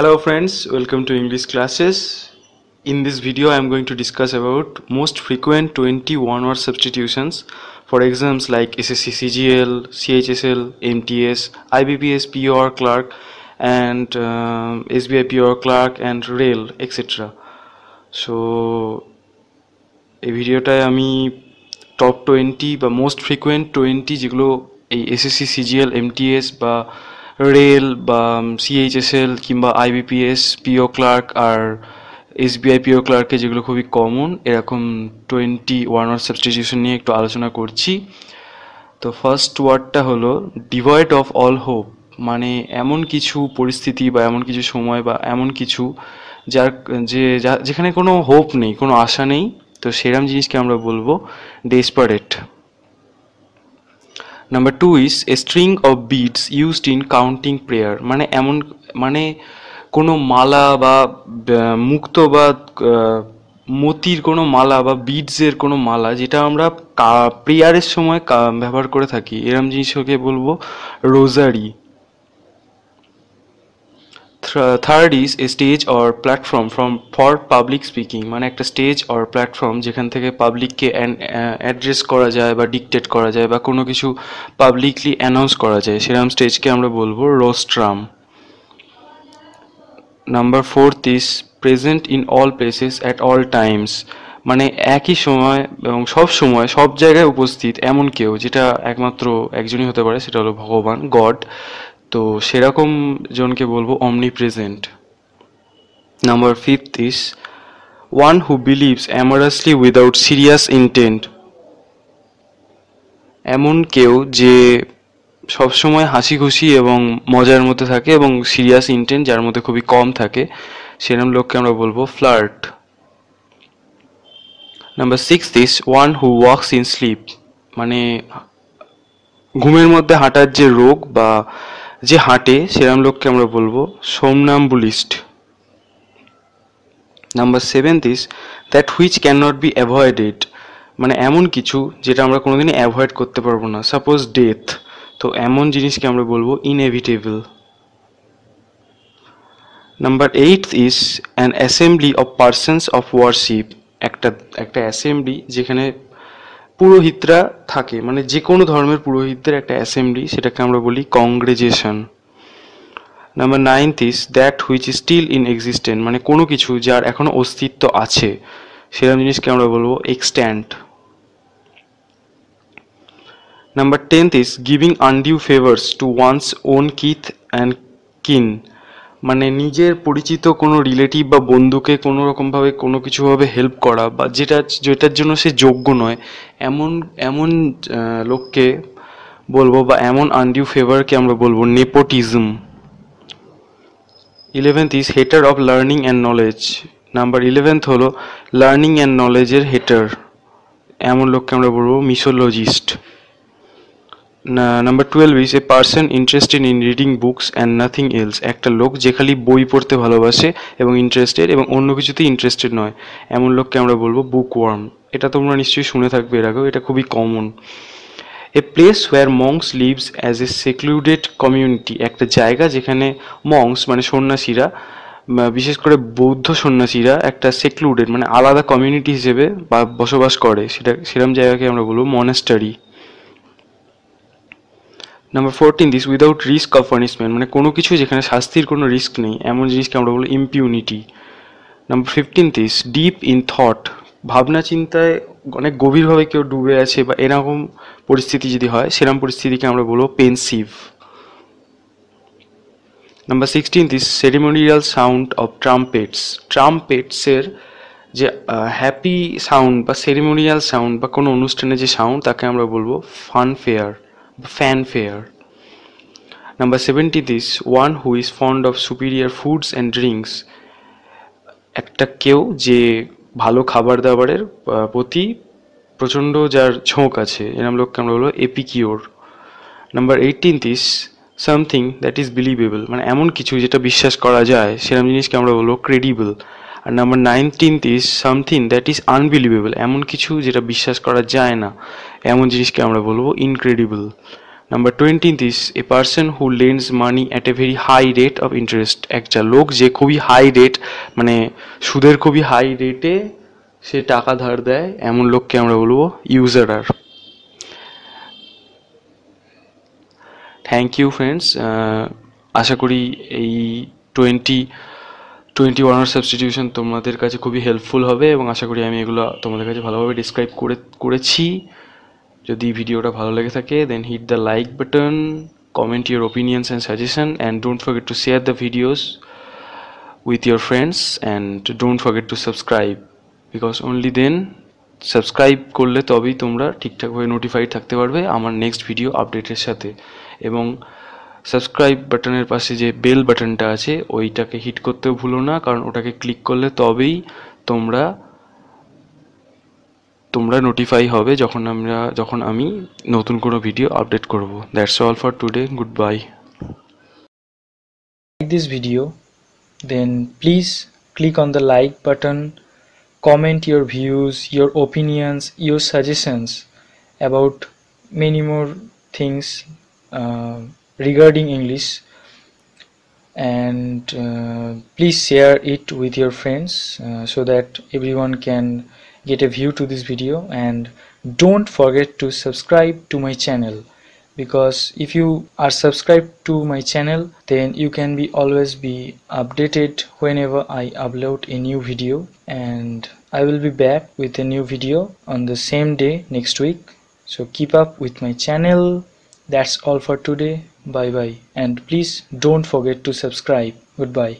Hello friends, welcome to English classes. In this video I am going to discuss about most frequent 21 word substitutions for exams like SSC CGL, CHSL, MTS, IBPS POR clerk and uh, SBI POR clerk and rail etc. So এই ভিডিওটায় আমি top twenty বা most frequent twenty যেগুলো এই SSC CGL MTS বা rail বা CHSL কিংবা IBPS PO clerk আর SBI PO ক্লার্কে যেগুলো খুবই কমন এরকম টোয়েন্টি ওয়ান ওয়ার্ড সাবস্টিটিউশন নিয়ে একটু আলোচনা করছি। তো ফার্স্ট ওয়ার্ডটা হলো ডিভয়েড অফ অল হোপ মানে এমন কিছু পরিস্থিতি বা এমন কিছু সময় বা এমন কিছু যার, যে যেখানে কোনো হোপ নেই, কোনো আশা নেই। তো সেরম জিনিসকে আমরা বলব desperate number two is a string of beads used in counting prayer মানে এমন মানে কোনো মালা বা মুক্ত বা মতির কোনো মালা বা বিডসের কোনো মালা যেটা আমরা প্রেয়ারের সময় ব্যবহার করে থাকি। এরম জিনিসকে বলব rosary third is a stage or platform from for public speaking মানে একটা স্টেজ অর প্ল্যাটফর্ম যেখান থেকে পাবলিককে অ্যাড্রেস করা যায় বা ডিকটেট করা যায় বা কোনো কিছু পাবলিকলি অ্যানাউন্স করা যায় সেরকম স্টেজকে আমরা বলব rostrum number fourth is present in all places at all times মানে একই সময় এবং সব সময়, সব জায়গায় উপস্থিত এমন কেউ, যেটা একমাত্র একজনই হতে পারে, সেটা হলো ভগবান, গড তো সেরকম জনকে বলব omnipresent number fifth is one who believes amorously without serious intent এমন কেউ যে সবসময় হাসি খুশি এবং মজার মধ্যে থাকে এবং সিরিয়াস ইন্টেন্ট যার মধ্যে খুবই কম থাকে সেরকম লোককে আমরা বলব flirt number six is one who walks in sleep মানে ঘুমের মধ্যে হাঁটার যে রোগ বা যে হাঁটে সেরকম লোককে আমরা বলব somnambulist. Number seventh is that which can not be avoided মানে এমন কিছু যেটা আমরা কোনোদিনই অ্যাভয়েড করতে পারব না। সাপোজ ডেথ তো এমন জিনিসকে আমরা বলব inevitable number eight is an assembly of persons of worship একটা একটা অ্যাসেম্বলি যেখানে পুরোহিতরা থাকে মানে যে কোনো ধর্মের পুরোহিতদের একটা অ্যাসেম্বলি সেটাকে আমরা বলি congregation number ninth is that which is still in existent মানে কোনো কিছু যার এখনও অস্তিত্ব আছে, সেরকম জিনিসকে আমরা বলব extant number tenth is giving undue favours to one's own kith and kin মানে নিজের পরিচিত কোনো রিলেটিভ বা বন্ধুকে কোনো রকমভাবে কোনো কিছুভাবে হেল্প করা বা যেটা, যেটার জন্য সে যোগ্য নয়, এমন এমন লোককে বলব বা এমন আনডিউ ফেভারকে আমরা বলব nepotism eleventh is hater of learning and knowledge number eleventh হলো লার্নিং অ্যান্ড নলেজের হেটার এমন লোককে আমরা বলব misologist number twelve is a person interested in reading books and nothing else একটা লোক যে খালি বই পড়তে ভালোবাসে এবং ইন্টারেস্টেড এবং অন্য কিছুতেই ইন্টারেস্টেড নয়। এমন লোককে আমরা বলব বুক ওয়ার্ম এটা তোমরা নিশ্চয়ই শুনে থাকবে এর আগেও, এটা খুবই common a place where monks lives as a secluded community একটা জায়গা যেখানে মংস মানে সন্ন্যাসীরা বিশেষ করে বৌদ্ধ সন্ন্যাসীরা একটা সেক্লুডেড মানে আলাদা কমিউনিটি হিসেবে বসবাস করে। সেটা সেরকম জায়গাকে আমরা বলব monastery number fourteen this without risk of punishment মানে কোনো কিছু যেখানে শাস্তির কোনো রিস্ক নেই, এমন জিনিসকে আমরা বলব impunity number fifteen this deep in thought ভাবনা চিন্তায় অনেক গভীরভাবে কেউ ডুবে আছে বা এরকম পরিস্থিতি যদি হয় সেরকম পরিস্থিতিকে আমরা বলব pensive number sixteen this ceremonial sound of trumpets ট্রাম্পেটসের যে হ্যাপি সাউন্ড বা সেরিমোনিয়াল সাউন্ড বা কোনো অনুষ্ঠানে যে সাউন্ড তাকে আমরা বলব fanfare fare number seventy this one who is fond of superior foods and drinks একটা কেউ যে ভালো খাবার দাবারের প্রতি প্রচণ্ড যার ঝোঁক আছে, এরম লোককে আমরা বলব epicure number eighteenth is something that is believable মানে এমন কিছু যেটা বিশ্বাস করা যায় সেরকম জিনিসকে আমরা বলব credible R number nineteenth is something that is unbelievable এমন কিছু যেটা বিশ্বাস করা যায় না। এমন জিনিসকে আমরা বলব incredible number twentieth is a person who lends money at a very high rate of interest একটা লোক যে খুবই হাই রেট মানে সুদের খুবই হাই রেটে সে টাকা ধার দেয়, এমন লোককে আমরা বলব ইউজারার থ্যাংক ইউ ফ্রেন্ডস আশা করি এই টোয়েন্টি টোয়েন্টি ওয়ান সাবস্টিটিউশন তোমাদের কাছে খুবই হেল্পফুল হবে এবং আশা করি আমি এগুলো তোমাদের কাছে ভালোভাবে ডিসক্রাইব করে, করেছি। যদি ভিডিওটা ভালো লেগে থাকে then hit the like button comment your opinions and suggestion and don't forget to share the videos with your friends and don't forget to subscribe because only then subscribe করলে তবেই তোমরা ঠিকঠাকভাবে নোটিফাইড থাকতে পারবে আমার নেক্সট ভিডিও আপডেটের সাথে। এবং সাবস্ক্রাইব বাটনের পাশে যে বেল বাটনটা আছে ওইটাকে হিট করতেও ভুলো না কারণ ওটাকে ক্লিক করলে তবেই তোমরা তোমরা নোটিফাই হবে যখন আমরা যখন আমি নতুন কোনো ভিডিও আপডেট করব that's all for today good bye like this video then please click on the like button comment your views your opinions your suggestions about many more things uh, regarding english. And uh, please share it with your friends uh, so that everyone can get a view to this video. And don't forget to subscribe to my channel because if you are subscribed to my channel then you can be always be updated whenever I upload a new video. And I will be back with a new video on the same day next week. So keep up with my channel. That's all for today bye bye. And please don't forget to subscribe. Goodbye